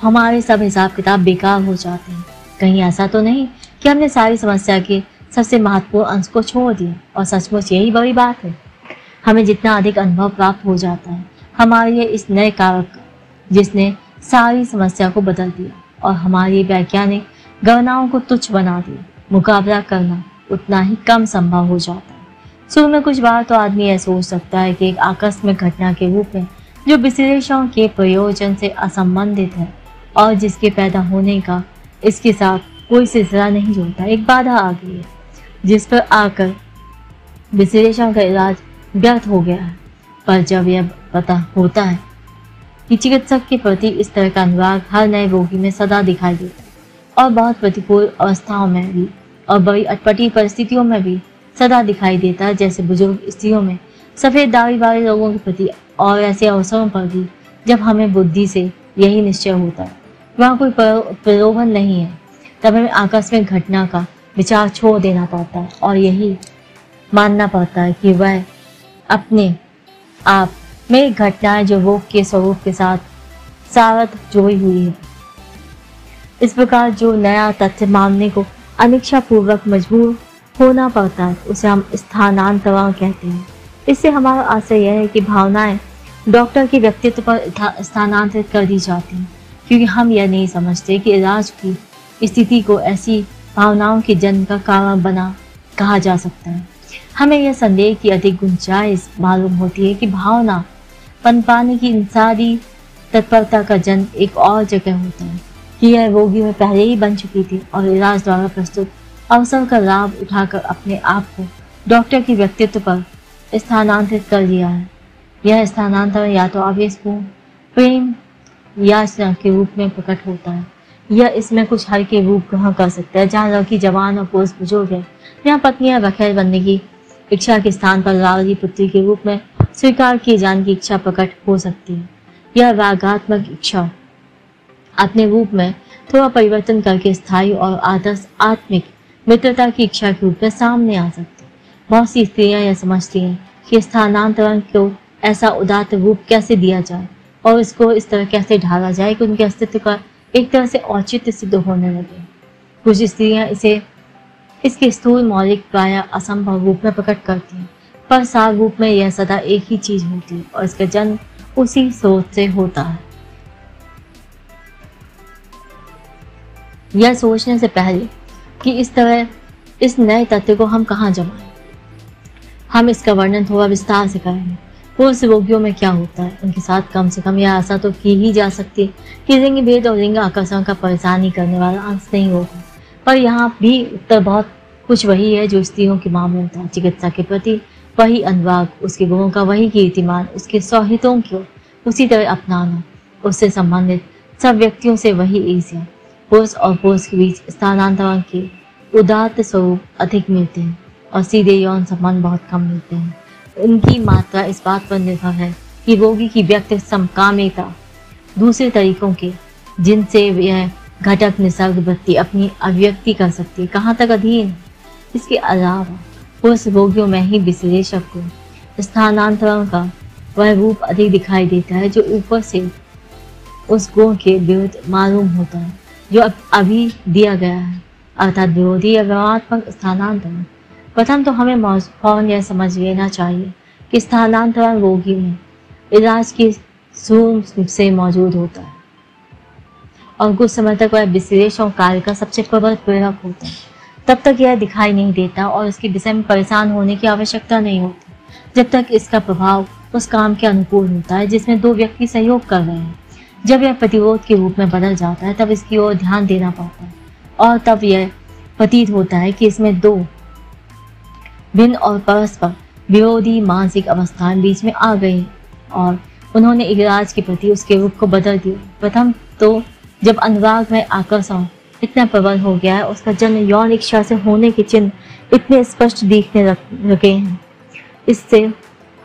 हमारे सब हिसाब किताब बेकार हो जाते हैं। कहीं ऐसा तो नहीं कि हमने सारी समस्या के सबसे महत्वपूर्ण अंश को छोड़ दिया। और सचमुच यही बड़ी बात है। हमें जितना अधिक अनुभव प्राप्त हो जाता है, हमारे इस नए कारक जिसने सारी समस्या को बदल दिया और हमारी वैज्ञानिक गणनाओं को तुच्छ बना दिया। मुकाबला करना उतना ही कम संभव हो जाता है। शुरू में कुछ बार तो आदमी यह सोच सकता है कि एक आकस्मिक घटना के रूप में, जो विश्लेषण के प्रयोजन से असंबंधित है, और जिसके पैदा होने का इसके साथ कोई सिलसिला नहीं जुड़ता। एक बाधा आ गई है, जिस पर आकर विश्लेषण का इलाज व्यर्थ हो गया है। पर जब यह पता होता है कि चिकित्सक के प्रति इस तरह का अनुराग हर नए रोगी में सदा दिखाई देता है, और बहुत प्रतिकूल अवस्थाओं में भी, और बड़ी अटपटी परिस्थितियों में भी सदा दिखाई देता है जैसे बुज़ुर्ग स्त्रियों में। सफ़ेद दाढ़ी वाले लोगों के प्रति और ऐसे अवसरों पर भी जब हमें बुद्धि से यही निश्चय होता है। वहाँ कोई प्रलोभन नहीं है। तब हमें आकस्मिक घटना का विचार छोड़ देना पड़ता है और यही मानना पड़ता है कि वह अपने आप में घटनाएँ जो रोग के स्वरूप के साथ सारत जोड़ी हुई है। इस प्रकार जो नया तथ्य मानने को अनिच्छा पूर्वक मजबूर होना पड़ता है, उसे हम स्थानांतरण कहते हैं। इससे हमारा आशय यह है कि भावनाएँ डॉक्टर के व्यक्तित्व पर स्थानांतरित कर दी जाती हैं, क्योंकि हम यह नहीं समझते कि इलाज की स्थिति को ऐसी भावनाओं के जन्म का कारण बना, कहा जा सकता है। हमें यह संदेह की अधिक गुंजाइश मालूम होती है कि भावना पनपाने की इंसानी तत्परता का जन्म एक और जगह होता है, कि यह रोगी में पहले ही बन चुकी थी और इलाज द्वारा प्रस्तुत अवसर का लाभ उठाकर अपने आप को डॉक्टर के व्यक्तित्व पर स्थानांतरित कर लिया है। यह स्थानांतरण या तो आवेशपूर्ण प्रेम याचना के रूप में प्रकट होता है यह इसमें कुछ हल्के रूप ग्रहण कर सकता है, जहाँ लड़की जवान और पुरुष बुज़ुर्ग है। यहाँ पत्नियाँ बखेर बनने की इच्छा के स्थान पर लावली पुत्री के रूप में स्वीकार किए जाने की इच्छा प्रकट हो सकती है। यह रागात्मक इच्छा अपने रूप में थोड़ा परिवर्तन करके स्थायी और आदर्श आत्मिक मित्रता की इच्छा के रूप में सामने आ सकती बहुत सी स्त्रियाँ यह समझती हैं कि स्थानांतरण को ऐसा उदात रूप कैसे दिया जाए और इसको इस तरह कैसे ढाला जाए कि उनके अस्तित्व का एक तरह से औचित्य सिद्ध होने लगे। कुछ स्त्रियाँ इसे इसके स्थूल मौलिक प्राय असंभव रूप में प्रकट करती हैं, पर सार रूप में यह सदा एक ही चीज़ होती है और इसका जन्म उसी सोच से होता है। यह सोचने से पहले कि इस तरह, इस नए तथ्य को हम कहाँ जमाएँ? हम इसका वर्णन थोड़ा विस्तार से करेंगे। पुरुष रोगियों में क्या होता है? उनके साथ कम से कम यह आशा तो की ही जा सकती है कि लिंग भेद और लिंग आकर्षण का परेशानी करने वाला अंश नहीं होगा। पर यहाँ भी उत्तर बहुत कुछ वही है जो स्त्रियों के मामले में था चिकित्सा के प्रति वही अनुराग, उसके गुणों का वही कीर्तिमान, उसके सौहितों को उसी तरह अपनाना, उससे संबंधित सब व्यक्तियों से वही ईर्ष्या। पुरुष और पुरुष के बीच स्थानांतरण के उदात स्वरूप अधिक मिलते हैं और सीधे यौन संबंध बहुत कम मिलते हैं। उनकी मात्रा इस बात पर निर्भर है कि रोगी की व्यक्त समकामिता दूसरे तरीकों के, जिनसे यह घटक निसर्ग वृत्ति अपनी अभिव्यक्ति कर सकती है। कहाँ तक अधीन? इसके अलावा पुरुष रोगियों में ही विश्लेषक को स्थानांतरण का वह रूप अधिक दिखाई देता है, जो ऊपर से उस गुण के विरुद्ध मालूम होता है। जो अभी दिया गया है। अर्थात विरोधी या व्यवहात्मक स्थानांतरण। प्रथम तो हमें फ़ौरन यह समझ लेना चाहिए कि स्थानांतरण रोगी में इलाज की सूम से मौजूद होता है। और कुछ समय तक वह विश्लेषण कार्य का सबसे प्रबल प्रेरक होता है। तब तक यह दिखाई नहीं देता और इसके विषय में परेशान होने की आवश्यकता नहीं होती। जब तक इसका प्रभाव उस काम के अनुकूल होता है जिसमें दो व्यक्ति सहयोग कर रहे हैं। जब यह प्रतिरोध के रूप में बदल जाता है, तब इसकी ओर ध्यान देना पड़ता है। और तब यह प्रतीत होता है कि इसमें दो भिन्न और परस्पर विरोधी मानसिक अवस्थाएँ बीच में आ गई और उन्होंने इलाज के प्रति उसके रूप को बदल दिया। प्रथम तो जब अनुराग में आकर्षण इतना प्रबल हो गया है, उसका जन्म यौन इच्छा से होने के चिन्ह इतने स्पष्ट दिखने लगे हैं। इससे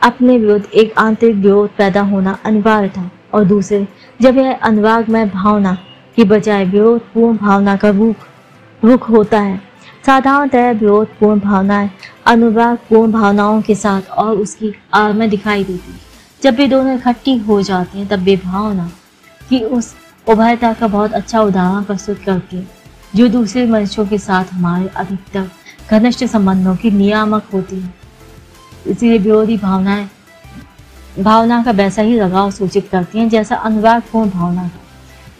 अपने विरुद्ध एक आंतरिक विरोध पैदा होना अनिवार्य था। और दूसरे, जब यह अनुराग में भावना की बजाय विरोधपूर्ण भावना का रुख रुख होता है, साधारणतः विरोधपूर्ण भावनाएँ अनुरागपूर्ण भावनाओं के साथ और उसकी आड़ में दिखाई देती है। जब वे दोनों इकट्ठी हो जाते हैं, तब वे भावना की उस उभयता का बहुत अच्छा उदाहरण प्रस्तुत करती है, जो दूसरे मनुष्यों के साथ हमारे अधिकतर घनिष्ठ संबंधों की नियामक होती है। इसलिए विरोधी भावनाएँ भावना का वैसा ही लगाव सूचित करती हैं जैसा अनुरागपूर्ण भावना का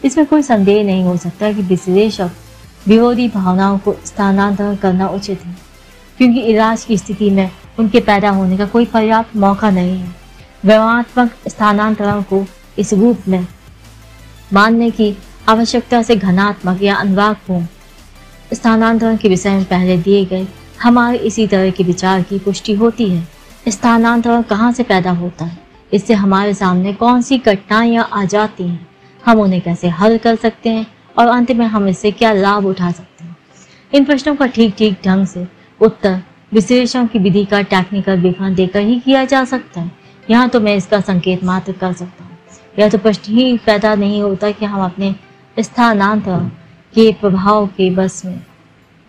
इसमें कोई संदेह नहीं हो सकता कि विश्लेषक विरोधी भावनाओं को स्थानांतरण करना उचित है, क्योंकि इलाज की स्थिति में उनके पैदा होने का कोई पर्याप्त मौका नहीं है। व्यवहात्मक स्थानांतरण को इस रूप में मानने की आवश्यकता से घनात्मक या अनुरागपूर्ण स्थानांतरण के विषय में पहले दिए गए हमारे इसी तरह के विचार की पुष्टि होती है। स्थानांतरण कहाँ से पैदा होता है? इससे हमारे सामने कौन सी घटनाएँ आ जाती हैं? हम उन्हें कैसे हल कर सकते हैं? और अंत में हम इससे क्या लाभ उठा सकते हैं? इन प्रश्नों का ठीक ठीक ढंग से उत्तर विश्लेषण की विधि का टेक्निकल विवरण देकर ही किया जा सकता है। यहाँ तो मैं इसका संकेत मात्र कर सकता हूँ। यह तो प्रश्न ही पैदा नहीं होता कि हम अपने स्थानांतर के प्रभाव के बस में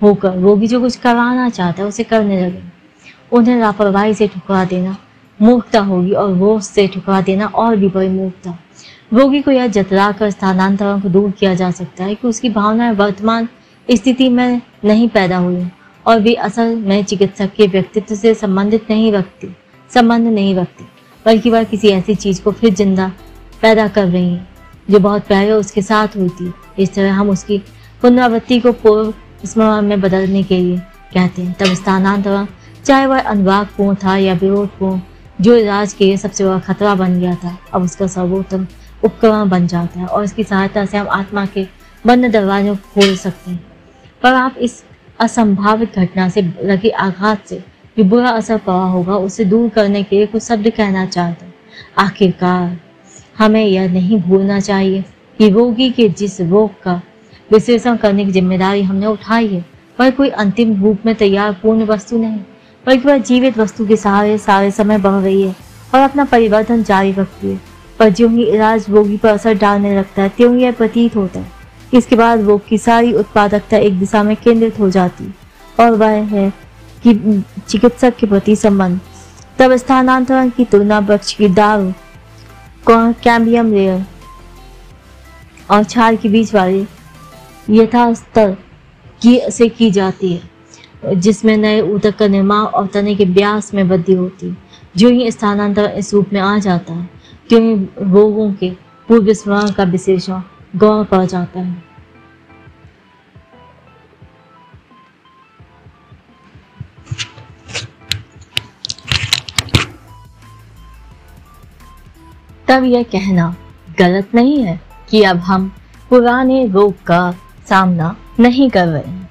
होकर भी जो कुछ कराना चाहता है उसे करने लगे। उन्हें लापरवाही से ठुकरा देना मूर्खता होगी और वो से ठुकरा देना और भी बड़ी मूर्खता रोगी को यह जतरा कर स्थानांतरण को दूर किया जा सकता है कि उसकी भावनाएँ वर्तमान स्थिति में नहीं पैदा हुई और वे असल में चिकित्सक के व्यक्तित्व से संबंधित नहीं रखती, संबंध नहीं रखती, बल्कि वह किसी ऐसी चीज़ को फिर ज़िंदा पैदा कर रही है, जो बहुत पहले उसके साथ हुई थी। इस तरह हम उसकी पुनरावृत्ति को पूर्व स्मरण में बदलने के लिए कहते हैं। तब स्थानांतरण, चाहे वह अनुवादपूर्ण था या विरोधपूर्ण जो इलाज के लिए सबसे बड़ा खतरा बन गया था, अब उसका सर्वोत्तम उपकरण बन जाता है और इसकी सहायता से हम आत्मा के बंद दरवाजों को खोल सकते हैं। पर आप इस असंभावित घटना से लगे आघात से जो बुरा असर पड़ा होगा, उसे दूर करने के लिए कुछ शब्द कहना चाहते हैं। आखिरकार, हमें यह नहीं भूलना चाहिए कि रोगी के जिस रोग का विश्लेषण करने की ज़िम्मेदारी हमने उठाई है, पर कोई अंतिम रूप में तैयार पूर्ण वस्तु नहीं। बल्कि वह जीवित वस्तु के सहारे सारे समय बढ़ रही है और अपना परिवर्तन जारी रखती है। पर जो ही इलाज रोगी पर असर डालने लगता है, त्यों यह प्रतीत होता है। इसके बाद रोग की सारी उत्पादकता एक दिशा में केंद्रित हो जाती और वह है कि चिकित्सक के प्रति संबंध। तब स्थानांतरण की तुलना वृक्ष की दारू कैम्बियम लेयर और छाल के बीच वाले यथास्तर की से की जाती है। जिसमें नए ऊतक का निर्माण और तने के ब्यास में वृद्धि होती। जो ही स्थानांतरण इस रूप में आ जाता है क्योंकि रोगों के पूर्व स्मरण का विशेषण गौर पड़ जाता है। तब यह कहना गलत नहीं है कि अब हम पुराने रोग का सामना नहीं कर रहे हैं।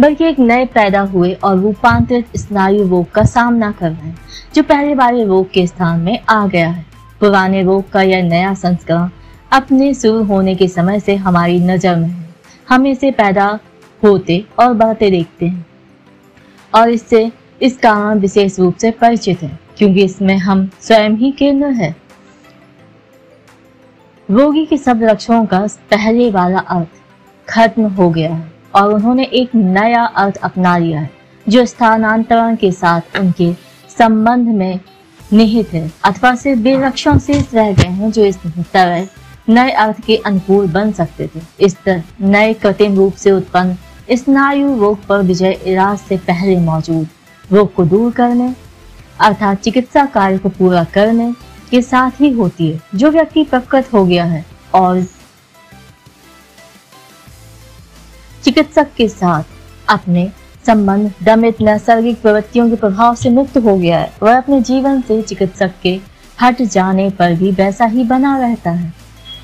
बल्कि एक नए पैदा हुए और रूपांतरित स्नायु रोग का सामना कर रहे हैं, जो पहले वाले रोग के स्थान में आ गया है। पुराने रोग का यह नया संस्करण अपने शुरू होने के समय से हमारी नज़र में है। हम इसे पैदा होते और बढ़ते देखते हैं और इससे, इस कारण विशेष रूप से परिचित है, क्योंकि इसमें हम स्वयं ही केंद्र है। रोगी के सब लक्षणों का पहले वाला अर्थ खत्म हो गया है। और उन्होंने एक नया अर्थ अपना लिया है, जो स्थानांतरण के साथ उनके संबंध में निहित है, अथवा सिर्फ़ बेलक्षण शेष रह गए हैं जो इस तरह नए अर्थ के अनुकूल बन सकते थे। इस तरह नए कृत्रिम रूप से उत्पन्न स्नायु रोग पर विजय इलाज से पहले मौजूद रोग को दूर करने, अर्थात चिकित्सा कार्य को पूरा करने के साथ ही होती है, जो व्यक्ति प्रकट हो गया है और चिकित्सक के साथ। अपने संबंध दमित नैसर्गिक प्रवृत्तियों के प्रभाव से मुक्त हो गया है। वह अपने जीवन से चिकित्सक के हट जाने पर भी वैसा ही बना रहता है।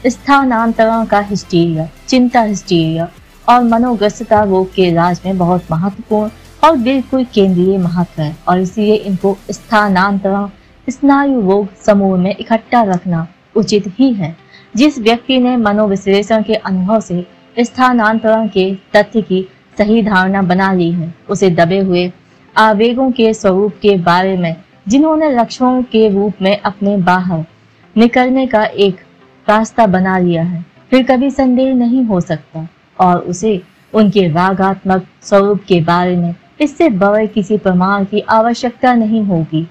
स्थानांतरण का हिस्टीरिया, चिंता हिस्टीरिया और मनोग्रस्तता रोग के इलाज में बहुत महत्वपूर्ण और बिल्कुल केंद्रीय महत्व है और इसलिए इनको स्थानांतरण, स्नायु रोग समूह में इकट्ठा रखना उचित ही है। जिस व्यक्ति ने मनोविश्लेषण के अनुभव से स्थानांतरण के तथ्य की सही धारणा बना ली है। उसे दबे हुए आवेगों के स्वरूप के बारे में, जिन्होंने लक्ष्यों के रूप में अपने बाहर निकलने का एक रास्ता बना लिया है, फिर कभी संदेह नहीं हो सकता। और उसे उनके रागात्मक स्वरूप के बारे में, इससे बड़े किसी प्रमाण की आवश्यकता नहीं होगी।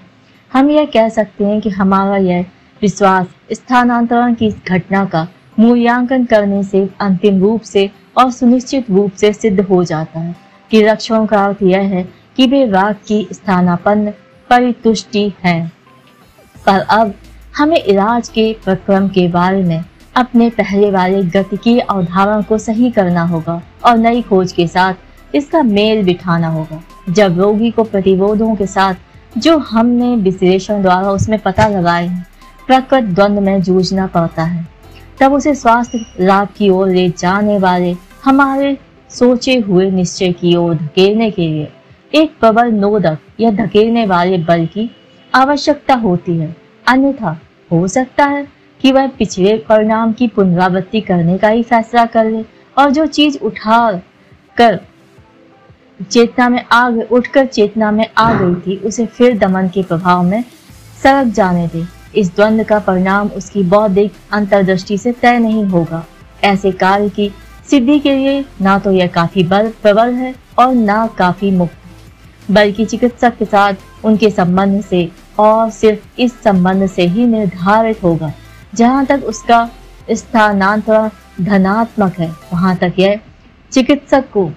हम यह कह सकते हैं कि हमारा यह विश्वास स्थानांतरण की घटना का मूल्यांकन करने से, अंतिम रूप से और सुनिश्चित रूप से सिद्ध हो जाता है कि लक्षणों का अर्थ यह है कि वे राग की स्थानापन्न परितुष्टि है। पर अब हमें इलाज के प्रक्रम के बारे में अपने पहले वाले गति गतिकीय अवधारण को सही करना होगा और नई खोज के साथ इसका मेल बिठाना होगा। जब रोगी को प्रतिरोधों के साथ जो हमने विश्लेषण द्वारा उसमें पता लगाए प्रकट द्वंद में जूझना पड़ता है। तब उसे स्वास्थ्य लाभ की ओर ले जाने वाले हमारे सोचे हुए निश्चय की ओर धकेलने के लिए। एक प्रबल नोदक या धकेलने वाले बल की आवश्यकता होती है। अन्यथा हो सकता है कि वह पिछले परिणाम की पुनरावृत्ति करने का ही फैसला कर ले और जो चीज़ उठा कर चेतना में आ गई, उठकर चेतना में आ गई थी, उसे फिर दमन के प्रभाव में सड़क जाने दे। इस द्वंद का परिणाम उसकी बौद्धिक अंतर्दृष्टि से तय नहीं होगा। ऐसे कार्य की सिद्धि के लिए ना तो यह काफ़ी बल प्रबल है और ना काफ़ी मुक्त। बल्कि चिकित्सक के साथ उनके संबंध से और सिर्फ़ इस संबंध से ही निर्धारित होगा। जहाँ तक उसका स्थानांतरण धनात्मक है, वहाँ तक यह चिकित्सक को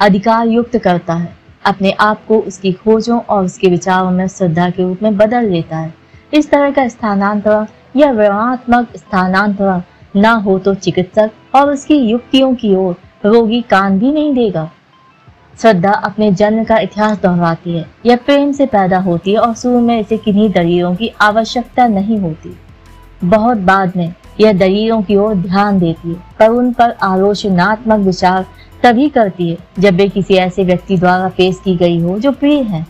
अधिकार युक्त करता है। अपने आप को उसकी खोजों और उसके विचारों में श्रद्धा के रूप में बदल लेता है। इस तरह का स्थानांतरण या व्यवहात्मक स्थानांतरण न हो तो चिकित्सक और उसकी युक्तियों की ओर रोगी कान भी नहीं देगा। श्रद्धा अपने जन्म का इतिहास दोहराती है यह प्रेम से पैदा होती है और शुरू में इसे किन्हीं दलीलों की आवश्यकता नहीं होती। बहुत बाद में यह दलीलों की ओर ध्यान देती है, पर उन पर आलोचनात्मक विचार तभी करती है जब वे किसी ऐसे व्यक्ति द्वारा पेश की गई हो जो प्रिय है।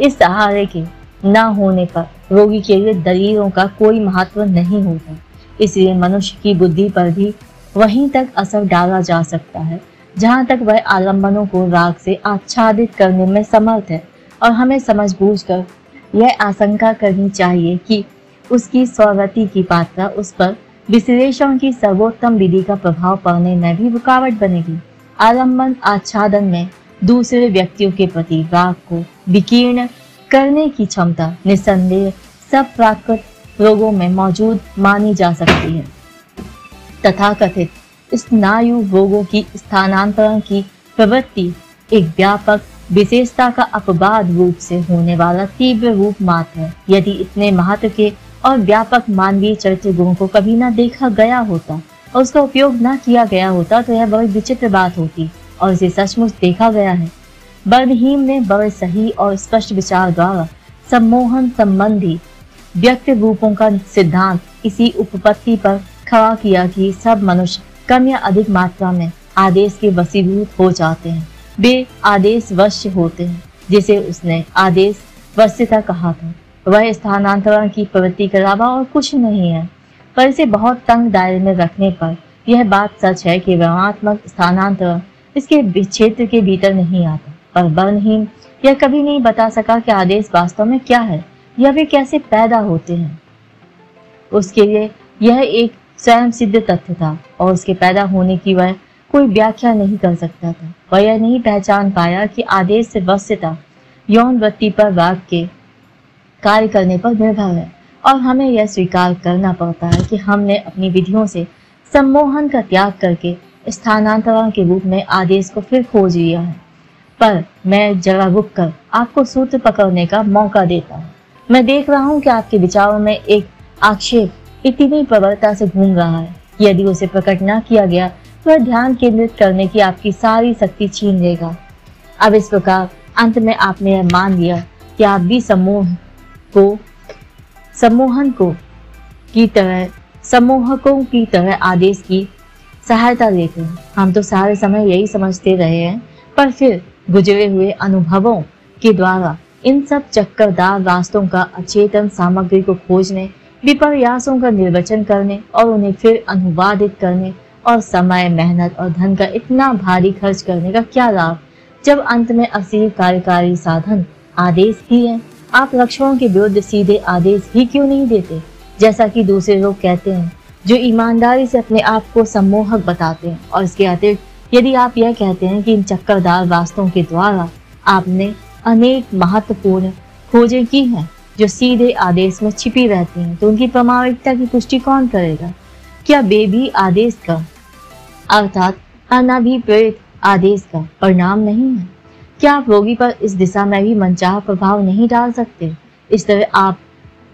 इस सहारे के न होने पर रोगी के लिए दलीलों का कोई महत्व नहीं होता। इसलिए मनुष्य की बुद्धि पर भी वहीं तक असर डाला जा सकता है, जहाँ तक वह आलम्बनों को राग से आच्छादित करने में समर्थ है और हमें समझ बूझ कर यह आशंका करनी चाहिए कि उसकी स्वरति की पात्रा उस पर विश्लेषण की सर्वोत्तम विधि का प्रभाव पड़ने में भी रुकावट बनेगी। आलंबन आच्छादन में दूसरे व्यक्तियों के प्रति राग को विकीर्ण करने की क्षमता, निस्संदेह सब प्राकृत रोगों में मौजूद मानी जा सकती है। तथा कथित स्नायु रोगों की स्थानांतरण की प्रवृत्ति एक व्यापक विशेषता का अपवाद रूप से होने वाला तीव्र रूप मात्र है। यदि इतने महत्व के और व्यापक मानवीय चरित्र गुणों को कभी न देखा गया होता और उसका उपयोग न किया गया होता तो यह बहुत विचित्र बात होती और इसे सचमुच देखा गया है। बर्नहीम ने बड़े सही और स्पष्ट विचार द्वारा सम्मोहन संबंधी व्यक्ति रूपों का सिद्धांत इसी उपपत्ति पर खड़ा किया कि सब मनुष्य कम या अधिक मात्रा में आदेश के वसीभूत हो जाते हैं। वे आदेश वश्य होते हैं, जिसे उसने आदेश वश्यता कहा था। वह स्थानांतरण की प्रवृत्ति के अलावा और कुछ नहीं है, पर इसे बहुत तंग दायरे में रखने पर यह बात सच है कि व्यवहात्मक स्थानांतरण इसके क्षेत्र के भीतर नहीं आता। पर वर्णहीन यह कभी नहीं बता सका कि आदेश वास्तव में क्या है, या वे कैसे पैदा होते हैं। उसके लिए यह एक स्वयं सिद्ध तथ्य था, और उसके पैदा होने की वह कोई व्याख्या नहीं कर सकता था। वह यह नहीं पहचान पाया कि आदेश से वस्यता यौन वृत्ति पर वाक के कार्य करने पर निर्भर है, और हमें यह स्वीकार करना पड़ता है कि हमने अपनी विधियों से सम्मोहन का त्याग करके स्थानांतरण के रूप में आदेश को फिर खोज लिया है। पर मैं जरा रुक कर आपको सूत्र पकड़ने का मौका देता हूँ। मैं देख रहा हूँ कि आपके विचारों में एक आक्षेप इतनी प्रबलता से घूम रहा है। यदि उसे प्रकट न किया गया तो ध्यान केंद्रित करने की आपकी सारी शक्ति छीन लेगा। अब इस प्रकार अंत में आपने यह मान लिया कि आप भी समूह को, सम्मोहन को की तरह, सम्मोहकों की तरह आदेश की सहायता देते हैं। हम तो सारे समय यही समझते रहे हैं, पर फिर गुजरे हुए अनुभवों के द्वारा इन सब चक्करदार रास्तों का अचेतन सामग्री को खोजने, विपर्यासों का निर्वचन करने और उन्हें फिर अनुवादित करने और समय, मेहनत और धन का इतना भारी खर्च करने का क्या लाभ? जब अंत में असली कार्यकारी साधन आदेश ही है आप लक्ष्यों के विरुद्ध सीधे आदेश ही क्यों नहीं देते? जैसा कि दूसरे लोग कहते हैं, जो ईमानदारी से अपने आप को सम्मोहक बताते हैं और इसके अतिरिक्त यदि आप यह कहते हैं कि इन चक्करदार रास्तों के द्वारा आपने अनेक महत्वपूर्ण खोजें की हैं, जो सीधे आदेश में छिपी रहती हैं तो उनकी प्रामाणिकता की पुष्टि कौन करेगा? क्या बेबी आदेश का, अर्थात अनाभिप्रेत आदेश का परिणाम नहीं है? क्या आप रोगी पर इस दिशा में भी मनचाह प्रभाव नहीं डाल सकते? इस तरह आप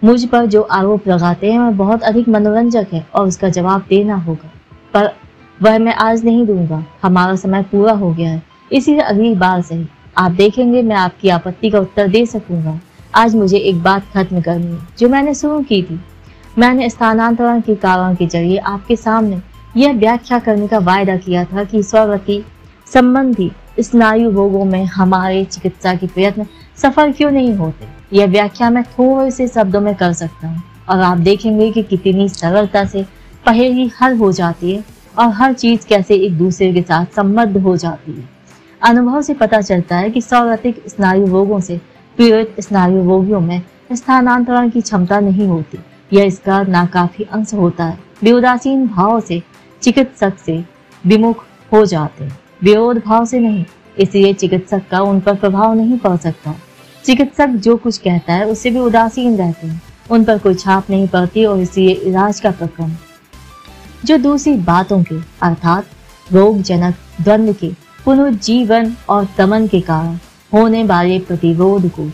मुझ पर जो आरोप लगाते हैं, वह बहुत अधिक मनोरंजक है और उसका जवाब देना होगा। पर वह मैं आज नहीं दूँगा। हमारा समय पूरा हो गया है। इसीलिए अगली बार से आप देखेंगे, मैं आपकी आपत्ति का उत्तर दे सकूँगा। आज मुझे एक बात खत्म करनी है, जो मैंने शुरू की थी। मैंने स्थानांतरण के कारण के ज़रिए आपके सामने यह व्याख्या करने का वायदा किया था कि स्वरति संबंधी स्नायु रोगों में हमारे चिकित्सा के प्रयत्न सफल क्यों नहीं होते? यह व्याख्या मैं थोड़े से शब्दों में कर सकता हूँ। और आप देखेंगे कि कितनी सरलता से पहेली हल हो जाती है। और हर चीज़ कैसे एक दूसरे के साथ संबद्ध हो जाती है। अनुभव से पता चलता है कि सौरतिक स्नायु रोगों से पीड़ित स्नायु रोगियों में स्थानांतरण की क्षमता नहीं होती। यह इसका नाकाफी अंश होता है। बेउदासीन भाव से चिकित्सक से विमुख हो जाते हैं। विरोध भाव से नहीं, इसलिए चिकित्सक का उन पर प्रभाव नहीं पड़ सकता। चिकित्सक जो कुछ कहता है, उससे भी उदासीन रहते हैं। उन पर कोई छाप नहीं पड़ती और इसलिए इलाज का प्रक्रम जो दूसरी बातों के, अर्थात रोगजनक द्वंद के, पुनर्जीवन और दमन के कारण होने वाले प्रतिरोध को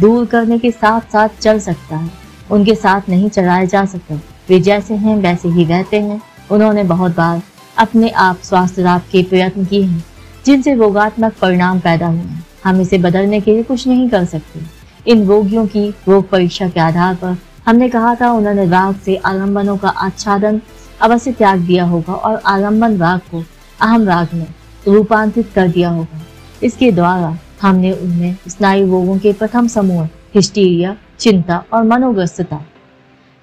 दूर करने के साथ साथ चल सकता है। उनके साथ नहीं चलाया जा सकता। वे जैसे हैं, वैसे ही रहते हैं। उन्होंने बहुत बार अपने आप स्वास्थ्य लाभ के प्रयत्न किए हैं, जिनसे रोगात्मक परिणाम पैदा हुए हैं। हम इसे बदलने के लिए कुछ नहीं कर सकते। इन रोगियों की रोग परीक्षा के आधार पर हमने कहा था, उन्होंने राग से आलम्बनों का आच्छादन अवश्य त्याग दिया होगा और आलंबन राग को अहम राग में रूपांतरित कर दिया होगा। इसके द्वारा हमने उनमें स्नायु रोगों के प्रथम समूह हिस्टीरिया चिंता और मनोग्रस्तता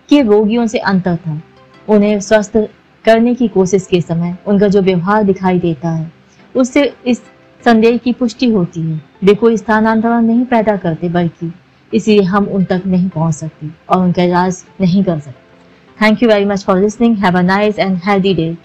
के रोगियों से अंतर था। उन्हें स्वस्थ करने की कोशिश के समय उनका जो व्यवहार दिखाई देता है, उससे इस संदेह की पुष्टि होती है। वे कोई स्थानांतरण नहीं पैदा करते, बल्कि इसलिए हम उन तक नहीं पहुँच सकते और उनका इलाज नहीं कर सकते। Thank you very much for listening. Have a nice and healthy day.